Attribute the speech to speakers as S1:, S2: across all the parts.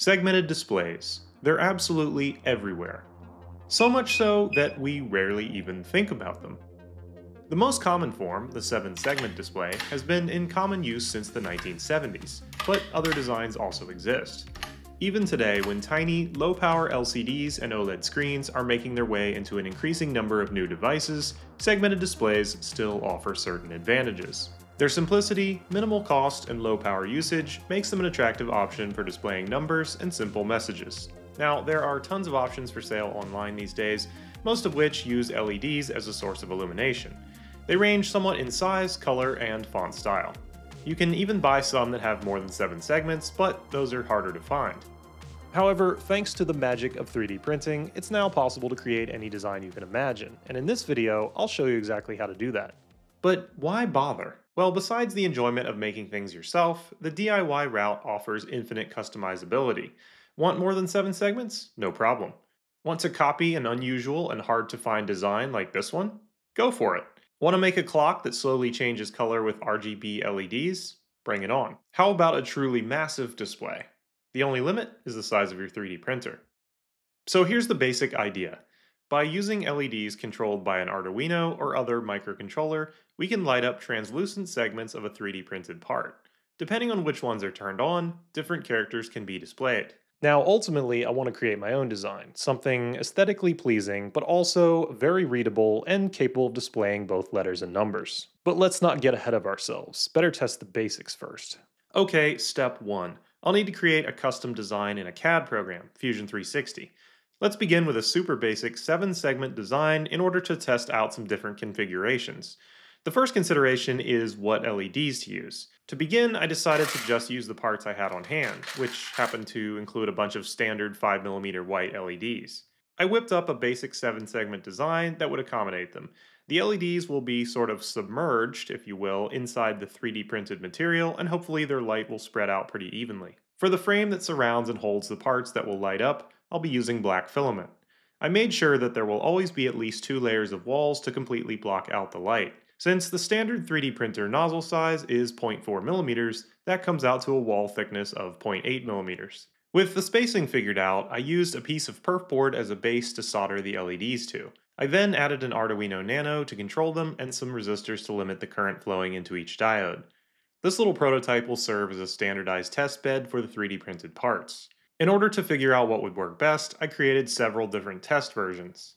S1: Segmented displays. They're absolutely everywhere. So much so that we rarely even think about them. The most common form, the 7-segment display, has been in common use since the 1970s, but other designs also exist. Even today, when tiny, low-power LCDs and OLED screens are making their way into an increasing number of new devices, segmented displays still offer certain advantages. Their simplicity, minimal cost, and low power usage makes them an attractive option for displaying numbers and simple messages. Now, there are tons of options for sale online these days, most of which use LEDs as a source of illumination. They range somewhat in size, color, and font style. You can even buy some that have more than 7 segments, but those are harder to find. However, thanks to the magic of 3D printing, it's now possible to create any design you can imagine, and in this video, I'll show you exactly how to do that. But why bother? Well, besides the enjoyment of making things yourself, the DIY route offers infinite customizability. Want more than 7 segments? No problem. Want to copy an unusual and hard to find design like this one? Go for it. Want to make a clock that slowly changes color with RGB LEDs? Bring it on. How about a truly massive display? The only limit is the size of your 3D printer. So here's the basic idea. By using LEDs controlled by an Arduino or other microcontroller, we can light up translucent segments of a 3D printed part. Depending on which ones are turned on, different characters can be displayed. Now, ultimately, I want to create my own design, something aesthetically pleasing, but also very readable and capable of displaying both letters and numbers. But let's not get ahead of ourselves. Better test the basics first. Okay, step one. I'll need to create a custom design in a CAD program, Fusion 360. Let's begin with a super basic 7-segment design in order to test out some different configurations. The first consideration is what LEDs to use. To begin, I decided to just use the parts I had on hand, which happened to include a bunch of standard 5mm white LEDs. I whipped up a basic 7-segment design that would accommodate them. The LEDs will be sort of submerged, if you will, inside the 3D printed material, and hopefully their light will spread out pretty evenly. For the frame that surrounds and holds the parts that will light up, I'll be using black filament. I made sure that there will always be at least two layers of walls to completely block out the light. Since the standard 3D printer nozzle size is 0.4 millimeters, that comes out to a wall thickness of 0.8 millimeters. With the spacing figured out, I used a piece of perf board as a base to solder the LEDs to. I then added an Arduino Nano to control them and some resistors to limit the current flowing into each diode. This little prototype will serve as a standardized test bed for the 3D printed parts. In order to figure out what would work best, I created several different test versions.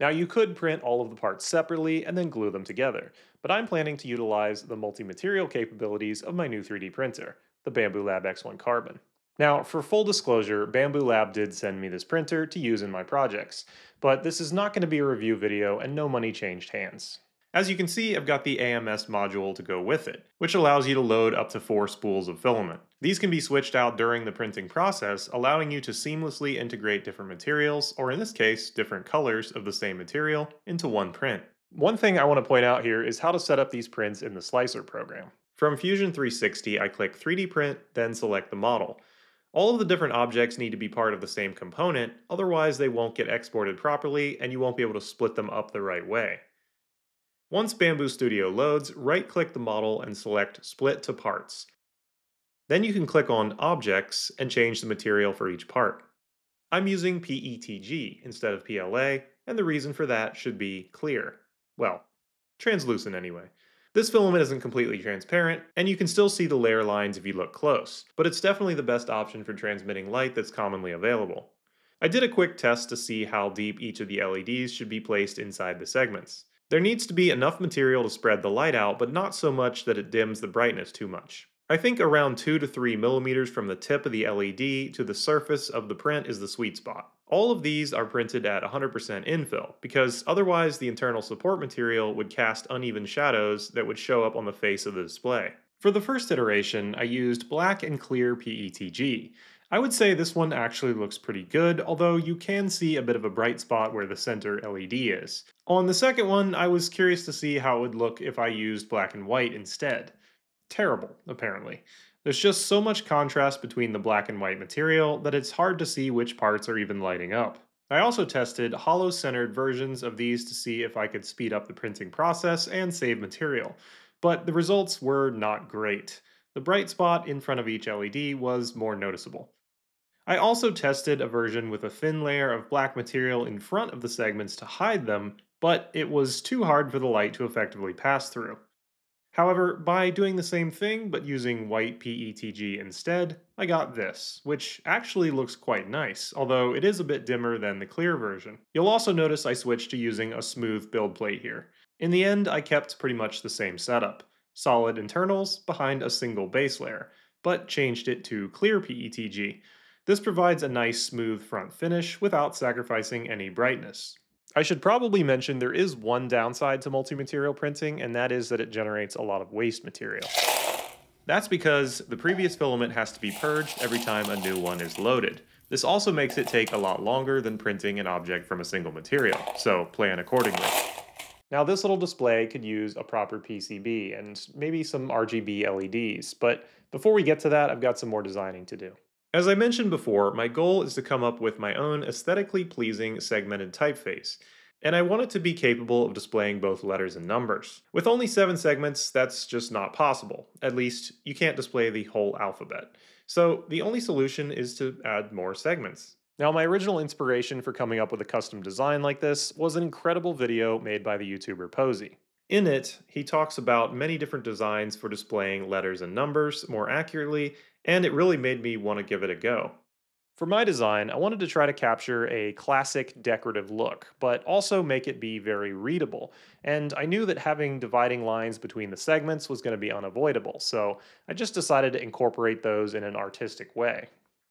S1: Now you could print all of the parts separately and then glue them together, but I'm planning to utilize the multi-material capabilities of my new 3D printer, the Bambu Lab X1 Carbon. Now, for full disclosure, Bambu Lab did send me this printer to use in my projects, but this is not going to be a review video and no money changed hands. As you can see, I've got the AMS module to go with it, which allows you to load up to four spools of filament. These can be switched out during the printing process, allowing you to seamlessly integrate different materials, or in this case, different colors of the same material, into one print. One thing I want to point out here is how to set up these prints in the Slicer program. From Fusion 360, I click 3D print, then select the model. All of the different objects need to be part of the same component, otherwise they won't get exported properly and you won't be able to split them up the right way. Once Bambu Studio loads, right-click the model and select Split to Parts. Then you can click on Objects and change the material for each part. I'm using PETG instead of PLA, and the reason for that should be clear. Well, translucent anyway. This filament isn't completely transparent, and you can still see the layer lines if you look close, but it's definitely the best option for transmitting light that's commonly available. I did a quick test to see how deep each of the LEDs should be placed inside the segments. There needs to be enough material to spread the light out, but not so much that it dims the brightness too much. I think around 2 to 3 millimeters from the tip of the LED to the surface of the print is the sweet spot. All of these are printed at 100% infill, because otherwise the internal support material would cast uneven shadows that would show up on the face of the display. For the first iteration, I used black and clear PETG, I would say this one actually looks pretty good, although you can see a bit of a bright spot where the center LED is. On the second one, I was curious to see how it would look if I used black and white instead. Terrible, apparently. There's just so much contrast between the black and white material that it's hard to see which parts are even lighting up. I also tested hollow-centered versions of these to see if I could speed up the printing process and save material, but the results were not great. The bright spot in front of each LED was more noticeable. I also tested a version with a thin layer of black material in front of the segments to hide them, but it was too hard for the light to effectively pass through. However, by doing the same thing but using white PETG instead, I got this, which actually looks quite nice, although it is a bit dimmer than the clear version. You'll also notice I switched to using a smooth build plate here. In the end, I kept pretty much the same setup. Solid internals behind a single base layer, but changed it to clear PETG, this provides a nice smooth front finish without sacrificing any brightness. I should probably mention there is one downside to multi-material printing, and that is that it generates a lot of waste material. That's because the previous filament has to be purged every time a new one is loaded. This also makes it take a lot longer than printing an object from a single material, so plan accordingly. Now this little display could use a proper PCB and maybe some RGB LEDs, but before we get to that, I've got some more designing to do. As I mentioned before, my goal is to come up with my own aesthetically pleasing segmented typeface, and I want it to be capable of displaying both letters and numbers. With only seven segments, that's just not possible. At least, you can't display the whole alphabet. So the only solution is to add more segments. Now, my original inspiration for coming up with a custom design like this was an incredible video made by the YouTuber Posy. In it, he talks about many different designs for displaying letters and numbers more accurately, and it really made me want to give it a go. For my design, I wanted to try to capture a classic decorative look, but also make it be very readable. And I knew that having dividing lines between the segments was going to be unavoidable, so I just decided to incorporate those in an artistic way.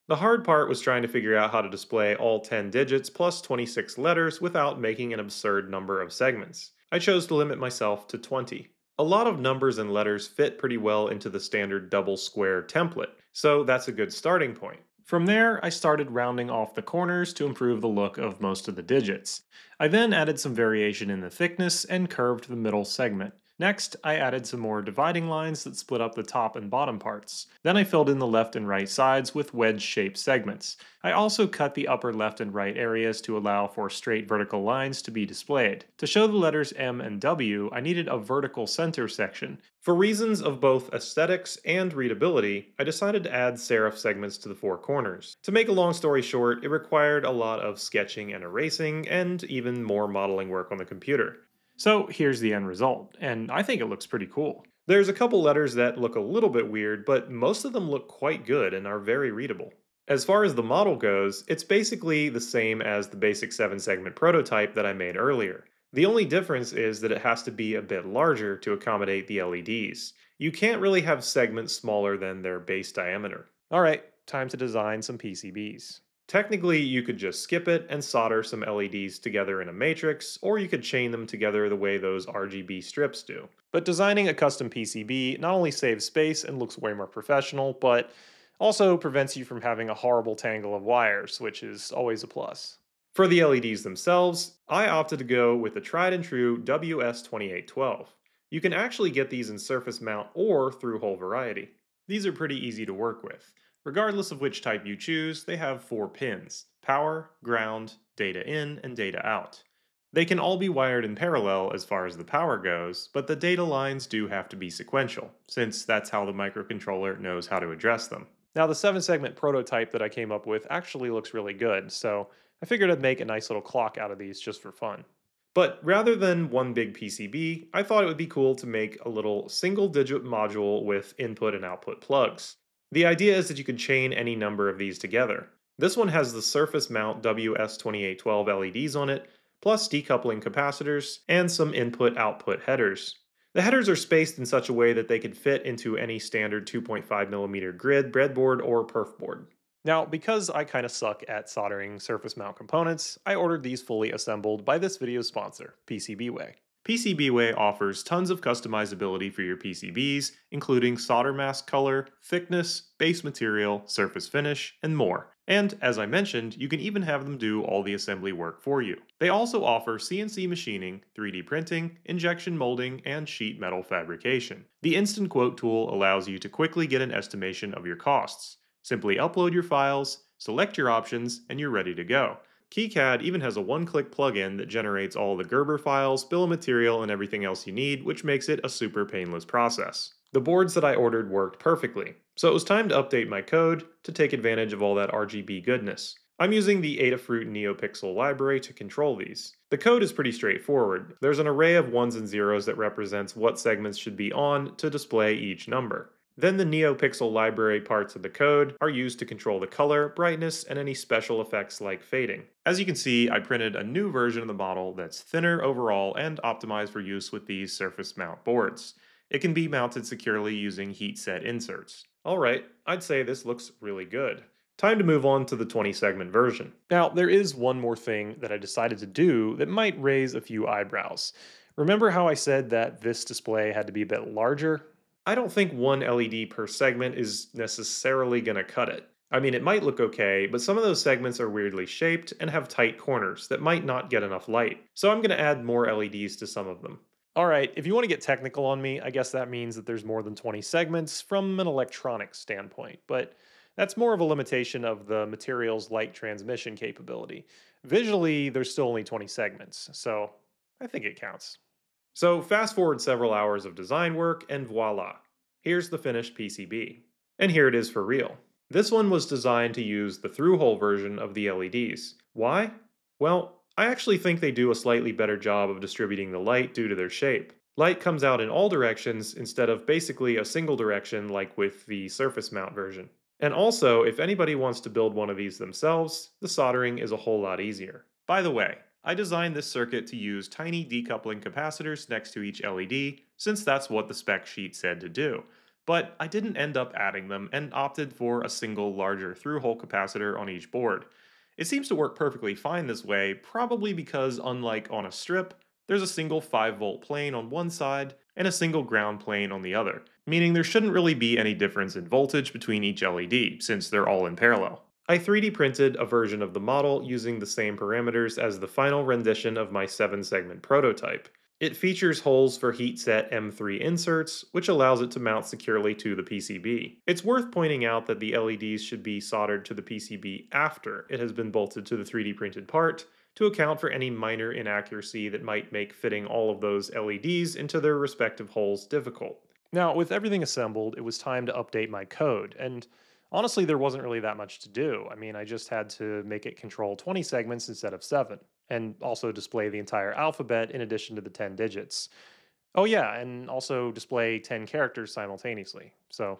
S1: The hard part was trying to figure out how to display all 10 digits plus 26 letters without making an absurd number of segments. I chose to limit myself to 20. A lot of numbers and letters fit pretty well into the standard double square template, so that's a good starting point. From there, I started rounding off the corners to improve the look of most of the digits. I then added some variation in the thickness and curved the middle segment. Next, I added some more dividing lines that split up the top and bottom parts. Then I filled in the left and right sides with wedge-shaped segments. I also cut the upper left and right areas to allow for straight vertical lines to be displayed. To show the letters M and W, I needed a vertical center section. For reasons of both aesthetics and readability, I decided to add serif segments to the four corners. To make a long story short, it required a lot of sketching and erasing, and even more modeling work on the computer. So here's the end result, and I think it looks pretty cool. There's a couple letters that look a little bit weird, but most of them look quite good and are very readable. As far as the model goes, it's basically the same as the basic 7 segment prototype that I made earlier. The only difference is that it has to be a bit larger to accommodate the LEDs. You can't really have segments smaller than their base diameter. Alright, time to design some PCBs. Technically, you could just skip it and solder some LEDs together in a matrix, or you could chain them together the way those RGB strips do. But designing a custom PCB not only saves space and looks way more professional, but also prevents you from having a horrible tangle of wires, which is always a plus. For the LEDs themselves, I opted to go with the tried and true WS2812. You can actually get these in surface mount or through hole variety. These are pretty easy to work with. Regardless of which type you choose, they have four pins power, ground, data in, and data out. They can all be wired in parallel as far as the power goes, but the data lines do have to be sequential, since that's how the microcontroller knows how to address them. Now, the 7 segment prototype that I came up with actually looks really good, so I figured I'd make a nice little clock out of these just for fun. But rather than one big PCB, I thought it would be cool to make a little single digit module with input and output plugs. The idea is that you could chain any number of these together. This one has the surface mount WS2812 LEDs on it, plus decoupling capacitors, and some input-output headers. The headers are spaced in such a way that they can fit into any standard 2.5mm grid, breadboard, or perf board. Now, because I kinda suck at soldering surface mount components, I ordered these fully assembled by this video's sponsor, PCBWay. PCBWay offers tons of customizability for your PCBs, including solder mask color, thickness, base material, surface finish, and more. And as I mentioned, you can even have them do all the assembly work for you. They also offer CNC machining, 3D printing, injection molding, and sheet metal fabrication. The Instant Quote tool allows you to quickly get an estimation of your costs. Simply upload your files, select your options, and you're ready to go. KiCad even has a one-click plugin that generates all the Gerber files, bill of material, and everything else you need, which makes it a super painless process. The boards that I ordered worked perfectly, so it was time to update my code to take advantage of all that RGB goodness. I'm using the Adafruit NeoPixel library to control these. The code is pretty straightforward. There's an array of ones and zeros that represents what segments should be on to display each number. Then the NeoPixel library parts of the code are used to control the color, brightness, and any special effects like fading. As you can see, I printed a new version of the model that's thinner overall and optimized for use with these surface mount boards. It can be mounted securely using heat set inserts. Alright, I'd say this looks really good. Time to move on to the 20 segment version. Now, there is one more thing that I decided to do that might raise a few eyebrows. Remember how I said that this display had to be a bit larger? I don't think one LED per segment is necessarily going to cut it. I mean, it might look okay, but some of those segments are weirdly shaped and have tight corners that might not get enough light. So I'm going to add more LEDs to some of them. Alright, if you want to get technical on me, I guess that means that there's more than 20 segments from an electronics standpoint, but that's more of a limitation of the material's light transmission capability. Visually, there's still only 20 segments, so I think it counts. So fast forward several hours of design work and voila, here's the finished PCB. And here it is for real. This one was designed to use the through-hole version of the LEDs. Why? Well, I actually think they do a slightly better job of distributing the light due to their shape. Light comes out in all directions instead of basically a single direction like with the surface mount version. And also, if anybody wants to build one of these themselves, the soldering is a whole lot easier. By the way, I designed this circuit to use tiny decoupling capacitors next to each LED, since that's what the spec sheet said to do. But I didn't end up adding them and opted for a single larger through-hole capacitor on each board. It seems to work perfectly fine this way, probably because unlike on a strip, there's a single 5V plane on one side and a single ground plane on the other, meaning there shouldn't really be any difference in voltage between each LED, since they're all in parallel. I 3D printed a version of the model using the same parameters as the final rendition of my 7 segment prototype. It features holes for heatset M3 inserts, which allows it to mount securely to the PCB. It's worth pointing out that the LEDs should be soldered to the PCB after it has been bolted to the 3D printed part, to account for any minor inaccuracy that might make fitting all of those LEDs into their respective holes difficult. Now, with everything assembled, it was time to update my code, and honestly, there wasn't really that much to do. I mean, I just had to make it control 20 segments instead of 7, and also display the entire alphabet in addition to the 10 digits. Oh, yeah, and also display 10 characters simultaneously. So,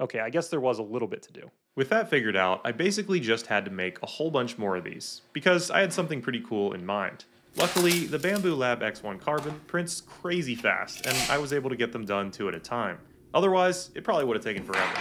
S1: okay, I guess there was a little bit to do. With that figured out, I basically just had to make a whole bunch more of these, because I had something pretty cool in mind. Luckily, the Bambu Lab X1 Carbon prints crazy fast, and I was able to get them done two at a time. Otherwise, it probably would have taken forever.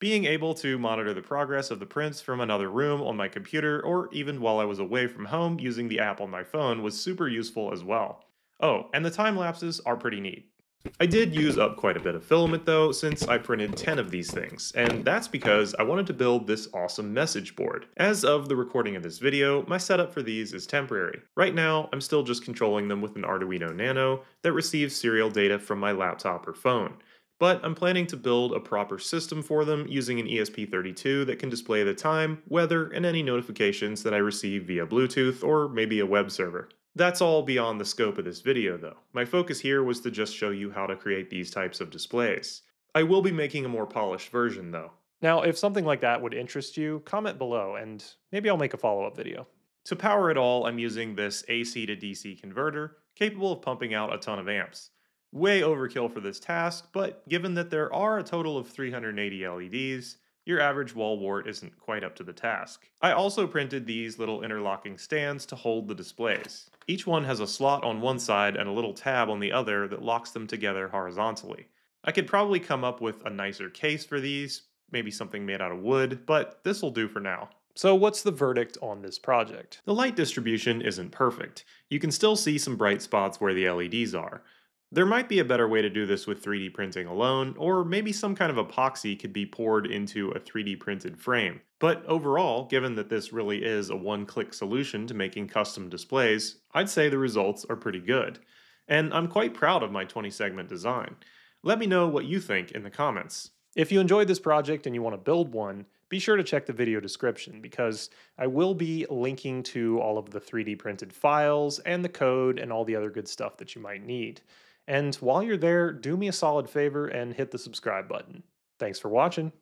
S1: Being able to monitor the progress of the prints from another room on my computer, or even while I was away from home using the app on my phone was super useful as well. Oh, and the time lapses are pretty neat. I did use up quite a bit of filament though, since I printed 10 of these things, and that's because I wanted to build this awesome message board. As of the recording of this video, my setup for these is temporary. Right now, I'm still just controlling them with an Arduino Nano that receives serial data from my laptop or phone. But I'm planning to build a proper system for them using an ESP32 that can display the time, weather, and any notifications that I receive via Bluetooth or maybe a web server. That's all beyond the scope of this video though. My focus here was to just show you how to create these types of displays. I will be making a more polished version though. Now, if something like that would interest you, comment below and maybe I'll make a follow-up video. To power it all, I'm using this AC to DC converter, capable of pumping out a ton of amps. Way overkill for this task, but given that there are a total of 380 LEDs, your average wall wart isn't quite up to the task. I also printed these little interlocking stands to hold the displays. Each one has a slot on one side and a little tab on the other that locks them together horizontally. I could probably come up with a nicer case for these, maybe something made out of wood, but this'll do for now. So what's the verdict on this project? The light distribution isn't perfect. You can still see some bright spots where the LEDs are, there might be a better way to do this with 3D printing alone, or maybe some kind of epoxy could be poured into a 3D printed frame. But overall, given that this really is a one-click solution to making custom displays, I'd say the results are pretty good. And I'm quite proud of my 20-segment design. Let me know what you think in the comments. If you enjoyed this project and you want to build one, be sure to check the video description because I will be linking to all of the 3D printed files and the code and all the other good stuff that you might need. And while you're there, do me a solid favor and hit the subscribe button. Thanks for watching.